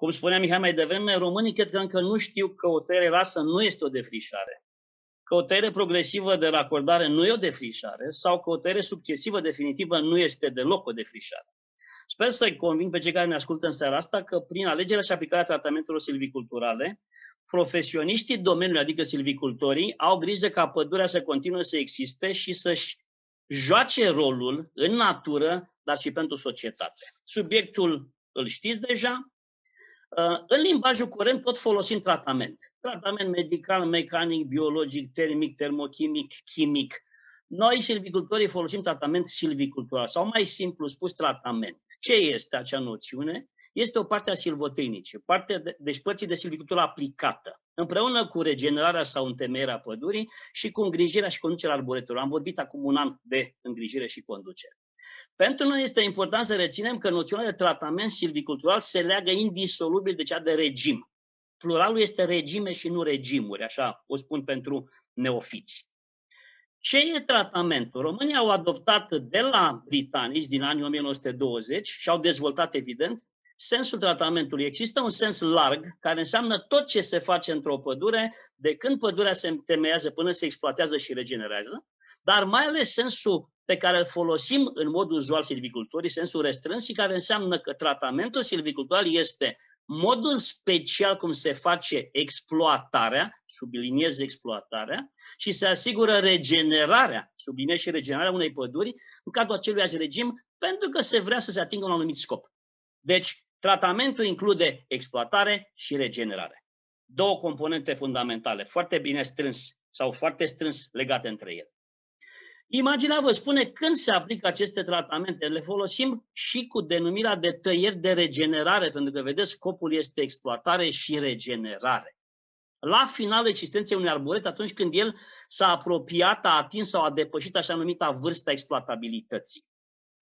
Cum spunea Mihai mai devreme, românii cred că încă nu știu că o tăiere rasă nu este o defrișare, că o tăiere progresivă de racordare nu e o defrișare sau că o tăiere succesivă definitivă nu este deloc o defrișare. Sper să-i conving pe cei care ne ascultă în seara asta că prin alegerea și aplicarea tratamentelor silviculturale, profesioniștii domeniului, adică silvicultorii, au grijă ca pădurea să continue să existe și să-și joace rolul în natură, dar și pentru societate. Subiectul îl știți deja. Uh, în limbajul curent tot folosim tratament. Tratament medical, mecanic, biologic, termic, termochimic, chimic. Noi, silvicultorii, folosim tratament silvicultural sau mai simplu spus tratament. Ce este acea noțiune? Este o parte a silvotehnicii, parte de, deci părții de silvicultură aplicată, împreună cu regenerarea sau întemeierea pădurii și cu îngrijirea și conducerea arboretelor. Am vorbit acum un an de îngrijire și conducere. Pentru noi este important să reținem că noțiunea de tratament silvicultural se leagă indisolubil de cea de regim. Pluralul este regime și nu regimuri, așa o spun pentru neofiți. Ce e tratamentul? Românii au adoptat de la britanici din anii 1920 și au dezvoltat, evident, sensul tratamentului. Există un sens larg care înseamnă tot ce se face într-o pădure, de când pădurea se întemeiază până se exploatează și regenerează, dar mai ales sensul pe care îl folosim în mod uzual silvicultorii, sensul restrâns și care înseamnă că tratamentul silvicultural este modul special cum se face exploatarea, subliniez exploatarea, și se asigură regenerarea, subliniez și regenerarea unei păduri în cadrul acelui regim, pentru că se vrea să se atingă un anumit scop. Deci, tratamentul include exploatare și regenerare. Două componente fundamentale, foarte bine strâns sau foarte strâns legate între ele. Imaginea vă spune când se aplică aceste tratamente. Le folosim și cu denumirea de tăieri de regenerare, pentru că, vedeți, scopul este exploatare și regenerare. La finalul existenței unui arboret, atunci când el s-a apropiat, a atins sau a depășit așa numita vârsta exploatabilității.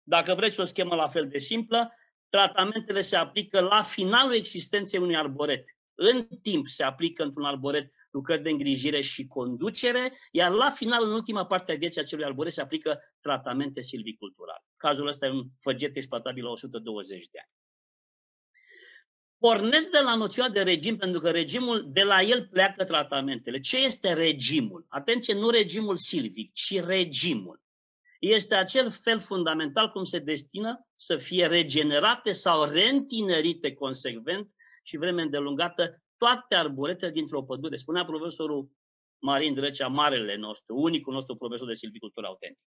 Dacă vreți o schemă la fel de simplă, tratamentele se aplică la finalul existenței unui arboret. În timp se aplică într-un arboret lucrări de îngrijire și conducere, iar la final, în ultima parte a vieții acelui arboret, se aplică tratamente silviculturale. Cazul ăsta e un făget exploatabil la 120 de ani. Pornesc de la noțiunea de regim, pentru că regimul, de la el pleacă tratamentele. Ce este regimul? Atenție, nu regimul silvic, ci regimul. Este acel fel fundamental cum se destină să fie regenerate sau reîntinerite consecvent și vreme îndelungată toate arboretele dintr-o pădure. Spunea profesorul Marin Drăcea, marele nostru, unicul nostru profesor de silvicultură autentic.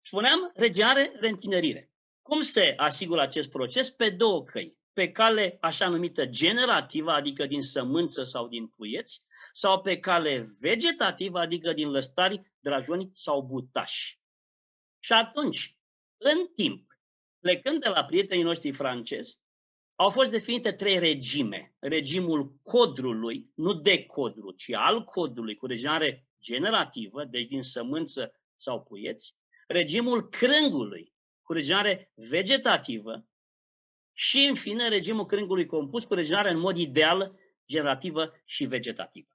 Spuneam regenerare, reîntinerire. Cum se asigură acest proces? Pe două căi. Pe cale așa numită generativă, adică din sămânță sau din puieți, sau pe cale vegetativă, adică din lăstari, drajoni sau butași. Și atunci, în timp, plecând de la prietenii noștri francezi, au fost definite trei regime. Regimul codrului, nu de codru, ci al codrului, cu regenerare generativă, deci din sămânță sau puieți. Regimul crângului, cu regenerare vegetativă. Și, în fine, regimul crângului compus, cu regenerare în mod ideal, generativă și vegetativă.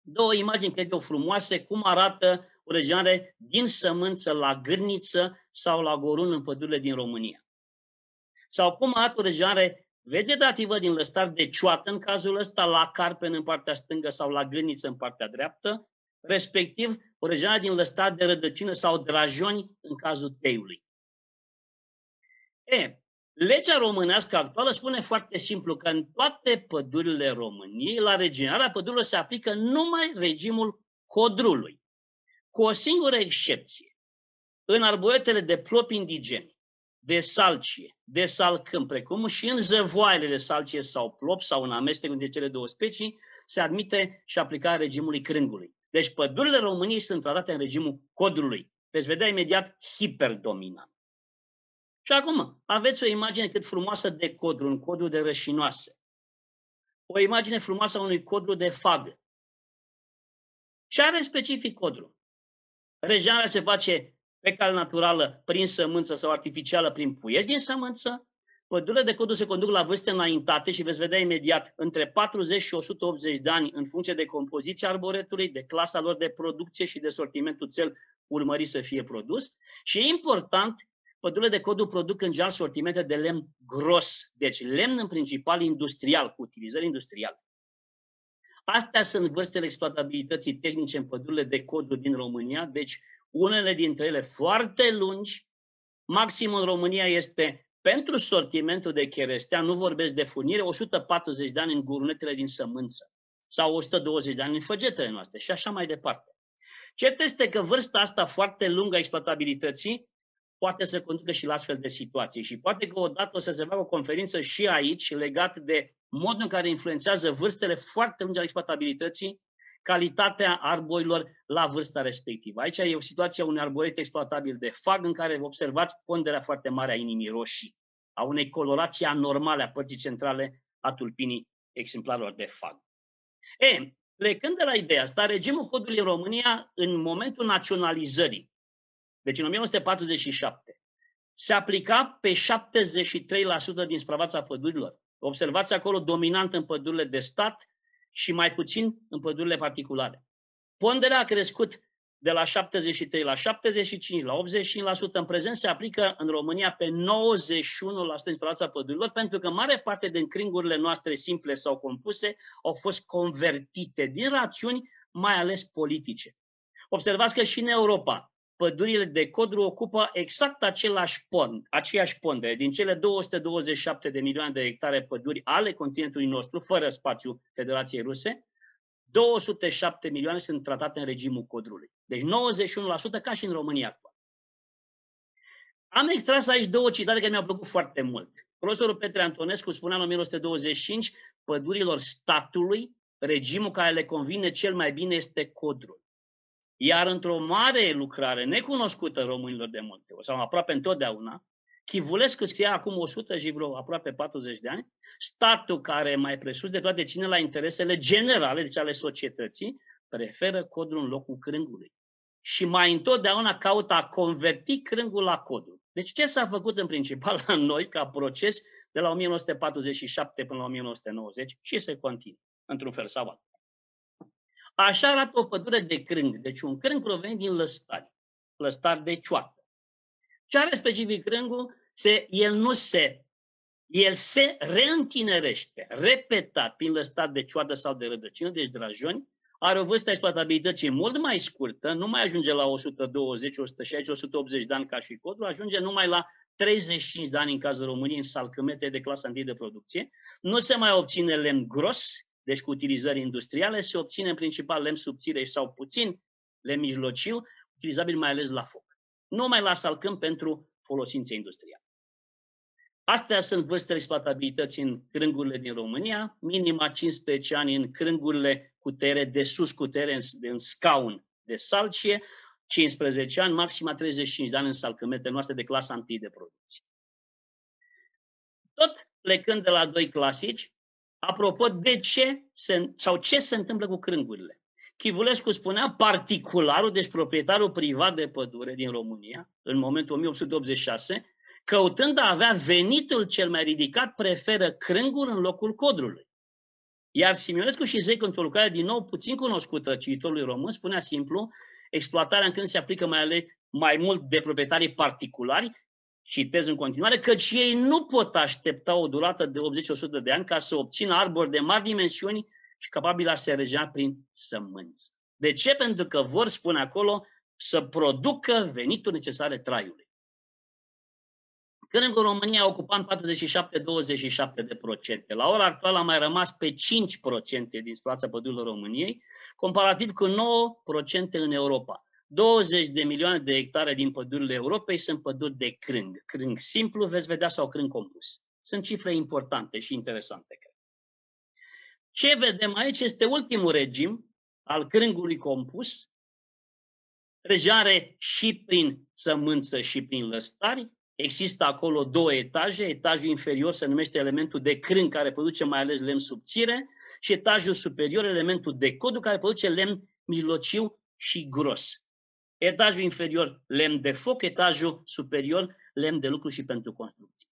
Două imagini, cred eu, frumoase, cum arată o regenerare din sămânță la gârniță sau la gorun în pădurile din România sau cum arată o regenerare vegetativă din lăstar de cioată, în cazul ăsta la carpen în partea stângă sau la gâniță în partea dreaptă, respectiv o regenerare din lăstar de rădăcină sau drajoni în cazul teiului. E, legea românească actuală spune foarte simplu că în toate pădurile României, la regenerarea pădurilor se aplică numai regimul codrului, cu o singură excepție. În arboretele de plopi indigeni, de salcie, de salcâm, precum și în zăvoaiele de salcie sau plop sau în amestec între cele două specii, se admite și aplicarea regimului crângului. Deci pădurile României sunt tratate în regimul codrului. Veți vedea imediat hiperdominant. Și acum, aveți o imagine cât frumoasă de codru, un codru de rășinoase. O imagine frumoasă a unui codru de fagă. Ce are specific codru? Regenerarea se face pe cale naturală prin sămânță sau artificială prin puieți din sămânță. Pădurile de codru se conduc la vârste înaintate și veți vedea imediat între 40 și 180 de ani în funcție de compoziția arboretului, de clasa lor de producție și de sortimentul cel urmărit să fie produs. Și e important, pădurile de codru produc în general sortimente de lemn gros, deci lemn în principal industrial, cu utilizări industriale. Astea sunt vârstele exploatabilității tehnice în pădurile de codru din România, deci unele dintre ele foarte lungi. Maximul în România este pentru sortimentul de cherestea, nu vorbesc de furnire, 140 de ani în gurnetele din sămânță sau 120 de ani în făgetele noastre și așa mai departe. Cert este că vârsta asta foarte lungă a exploatabilității poate să conducă și la astfel de situații. Și poate că odată o să se facă o conferință și aici legat de modul în care influențează vârstele foarte lungi ale exploatabilității calitatea arborilor la vârsta respectivă. Aici e o situație a unui arboret exploatabil de fag în care observați ponderea foarte mare a inimii roșii, a unei colorații anormale a părții centrale a tulpinii exemplarilor de fag. E, plecând de la ideea asta, regimul codului în România, în momentul naționalizării, deci în 1947, se aplica pe 73% din suprafața pădurilor. Observați acolo dominant în pădurile de stat și mai puțin în pădurile particulare. Ponderea a crescut de la 73 la 75, la 85%. În prezent se aplică în România pe 91% din suprafața pădurilor, pentru că mare parte din cringurile noastre simple sau compuse au fost convertite din rațiuni, mai ales politice. Observați că și în Europa, pădurile de codru ocupă exact același pond, aceeași pondere. Din cele 227 de milioane de hectare păduri ale continentului nostru, fără spațiu Federației Ruse, 207 milioane sunt tratate în regimul codrului. Deci 91% ca și în România acum. Am extras aici două citate care mi-au plăcut foarte mult. Profesorul Petre Antonescu spunea în 1925, pădurilor statului, regimul care le convine cel mai bine este codrul. Iar într-o mare lucrare necunoscută românilor de multe ori, sau aproape întotdeauna, Chivulescu scria acum 100 și vreo aproape 40 de ani, statul care mai presus de toate ține la interesele generale, deci ale societății, preferă codul în locul crângului. Și mai întotdeauna caută a converti crângul la codul. Deci ce s-a făcut în principal la noi ca proces de la 1947 până la 1990 și se continuă, într-un fel sau altul. Așa arată o pădure de crâng. Deci un crâng provenit din lăstari. Lăstari de cioată. Ce are specific crângul? Se, el nu se el se reîntinerește, repetat, prin lăstat de cioadă sau de rădăcină, deci drajoni, are o vârstă a exploatabilității mult mai scurtă, nu mai ajunge la 120, 160, 180 de ani ca și codul, ajunge numai la 35 de ani în cazul României în salcămete de clasa 1 de producție. Nu se mai obține lemn gros, deci cu utilizări industriale, se obține în principal lemn subțire sau puțin lemn mijlociu, utilizabil mai ales la foc. Nu mai la salcâm pentru folosințe industriale. Astea sunt vârstele exploatabilității în crângurile din România, minima 15 ani în crângurile cu tere de sus, cu tere în, în scaun de salcie, 15 ani, maxima 35 de ani în salcămete noastre de clasa 1 de producție. Tot plecând de la doi clasici, Apropo, de ce se, sau ce se întâmplă cu crângurile? Chivulescu spunea particularul, deci proprietarul privat de pădure din România, în momentul 1886, căutând a avea venitul cel mai ridicat, preferă crângul în locul codrului. Iar Simionescu și Zei, într-o lucrare din nou puțin cunoscută cititorului român, spunea simplu, exploatarea în când se aplică mai ales mai mult de proprietarii particulari, citez în continuare, căci ei nu pot aștepta o durată de 80-100 de ani ca să obțină arbori de mari dimensiuni și capabili a se regea prin sămânță. De ce? Pentru că vor, spune acolo, să producă venituri necesare traiului. Când în România ocupam 47-27 de procente, la ora actuală a mai rămas pe 5 procente din situația pădurilor României, comparativ cu 9 procente în Europa. 20 de milioane de hectare din pădurile Europei sunt păduri de crâng. Crâng simplu, veți vedea, sau crâng compus. Sunt cifre importante și interesante, cred. Ce vedem aici este ultimul regim al crângului compus, rejare și prin sămânță și prin lăstari. Există acolo două etaje. Etajul inferior se numește elementul de crâng, care produce mai ales lemn subțire, și etajul superior, elementul de codul, care produce lemn mijlociu și gros. Etajul inferior lemn de foc, etajul superior lemn de lucru și pentru construcții.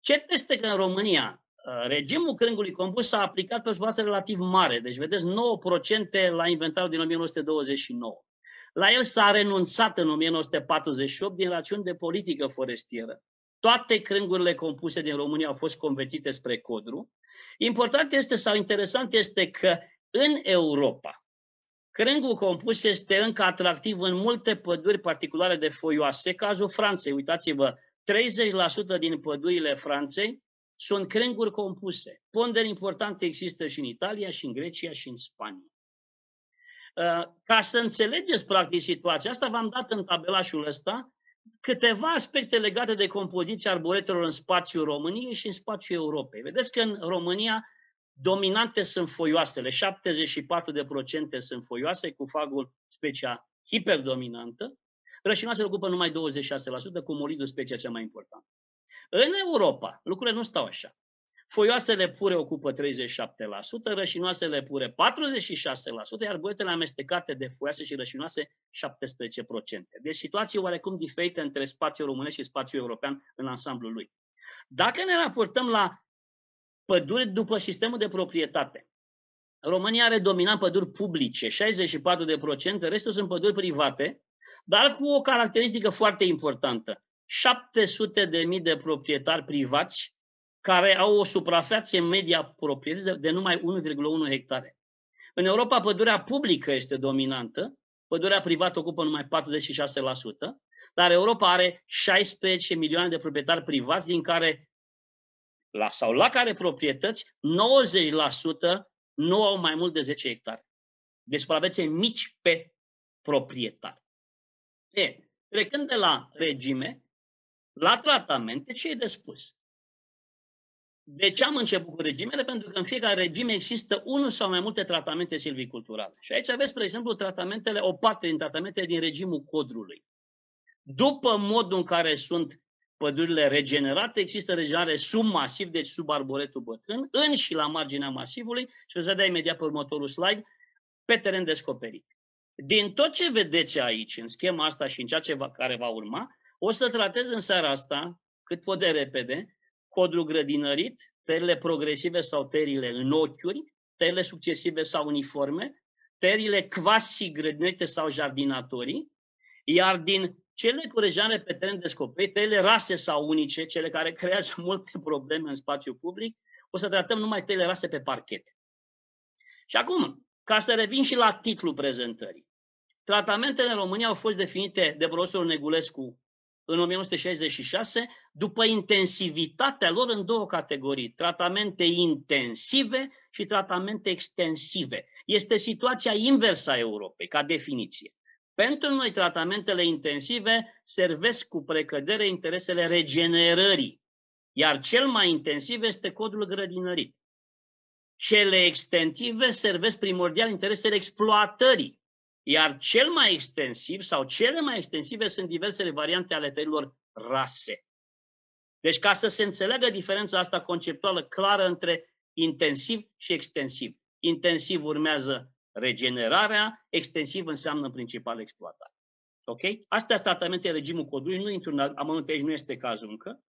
Ce este că în România uh, regimul crângului compus s-a aplicat pe o suprafață relativ mare, deci vedeți 9% la inventarul din 1929. La el s-a renunțat în 1948 din rațiuni de politică forestieră. Toate crângurile compuse din România au fost convertite spre codru. Important este sau interesant este că în Europa, crângul compus este încă atractiv în multe păduri particulare de foioase, cazul Franței. Uitați-vă, 30% din pădurile Franței sunt crânguri compuse. Ponderi importante există și în Italia, și în Grecia, și în Spania. Uh, ca să înțelegeți practic situația asta, v-am dat în tabelașul ăsta câteva aspecte legate de compoziția arboretelor în spațiul României și în spațiul Europei. Vedeți că în România dominante sunt foioasele, 74% sunt foioase, cu fagul specia hiperdominantă, rășinoasele ocupă numai 26%, cu molidul specia cea mai importantă. În Europa, lucrurile nu stau așa. Foioasele pure ocupă 37%, rășinoasele pure 46%, iar boetele amestecate de foioase și rășinoase 17%. Deci situații oarecum diferite între spațiul românesc și spațiul european în ansamblul lui. Dacă ne raportăm la păduri după sistemul de proprietate, România are dominant păduri publice, 64%, restul sunt păduri private, dar cu o caracteristică foarte importantă. 700 de mii de proprietari privați care au o suprafață media proprietății de, de numai 1,1 hectare. În Europa, pădurea publică este dominantă, pădurea privată ocupă numai 46%, dar Europa are 16 milioane de proprietari privați, din care, la, sau la care proprietăți, 90% nu au mai mult de 10 hectare. Deci suprafețe mici pe proprietar. E, trecând de la regime, la tratamente, ce e de spus? De ce am început cu regimele? Pentru că în fiecare regim există unul sau mai multe tratamente silviculturale. Și aici aveți, spre exemplu, tratamentele, o parte din tratamentele din regimul codrului. După modul în care sunt pădurile regenerate, există regenerare sub masiv, deci sub arboretul bătrân, în și la marginea masivului, și veți vedea imediat pe următorul slide, pe teren descoperit. Din tot ce vedeți aici, în schema asta și în ceea ce va, care va urma, o să tratez în seara asta, cât pot de repede, codul grădinărit, tările progresive sau tările în ochiuri, tările succesive sau uniforme, tările quasi grădinărite sau jardinatorii, iar din cele cu rejane pe teren descoperit, tările rase sau unice, cele care creează multe probleme în spațiu public, o să tratăm numai tările rase pe parchete. Și acum, ca să revin și la titlul prezentării. Tratamentele în România au fost definite de profesorul Negulescu în 1966, după intensivitatea lor în două categorii, tratamente intensive și tratamente extensive. Este situația inversă a Europei, ca definiție. Pentru noi, tratamentele intensive servesc cu precădere interesele regenerării, iar cel mai intensiv este codul grădinării. Cele extensive servesc primordial interesele exploatării, iar cel mai extensiv sau cele mai extensive sunt diversele variante ale tărilor rase. Deci ca să se înțeleagă diferența asta conceptuală clară între intensiv și extensiv. Intensiv urmează regenerarea, extensiv înseamnă în principal exploatare. Ok? Astea sunt tratamente regimul codului, nu intru în amănunte aici, nu este cazul încă.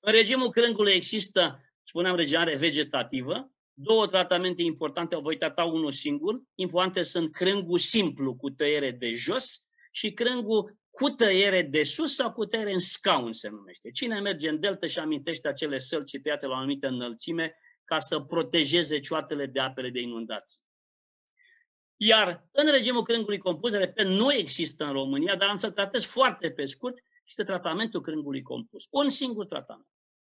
În regimul crângului există, spuneam, regenerare vegetativă, Două tratamente importante, voi trata unul singur. Importante sunt crângul simplu cu tăiere de jos și crângul cu tăiere de sus sau cu tăiere în scaun se numește. Cine merge în delta și amintește acele sălci tăiate la o anumită înălțime ca să protejeze cioatele de apele de inundații. Iar în regimul crângului compus, repet, nu există în România, dar am să tratez foarte pe scurt, este tratamentul crângului compus. Un singur tratament.